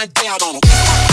mind down on 'em.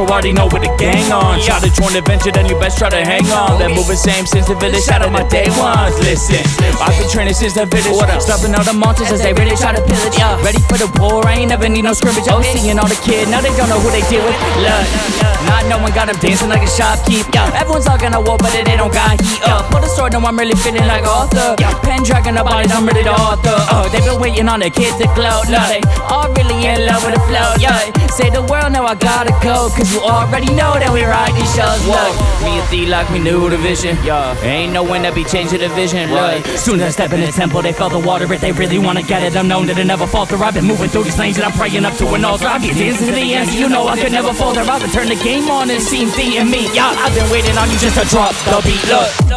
I hear the intro, already know what the gang on. Try to join the venture, then you best try to hang on. Been moving same since the village, shout out my day ones. Listen, I've been training since the village. Stopping all the monsters as they really try to pillage. Yeah. Ready for the war, I ain't never need no scrimmage. Oh, seeing all the kids, now they don't know who they deal with. Look, not knowing got them dancing like a shopkeep. Yeah. Everyone's talking a war, but they don't got heat up. Put the sword, no, I'm really feeling like Arthur. Pen dragging the body, I'm really the author. Uh, they been waiting on the kids to glow. Look, they all really in love with the flow. Yeah, say the world, now I gotta go. Cause you already know that we ride these shows. Look, me and D like me knew the vision. Yeah, ain't no when that be changing the vision. Look, soon as I step in the temple, they felt the water. If they really wanna get it, I'm known that it never falter. I've been moving through these lanes and I'm praying up to an altar. I get dancing to the end, so you know I could never falter. I've been turn the game on and seen D and me. Yeah, I've been waiting on you just to drop the beat. Look.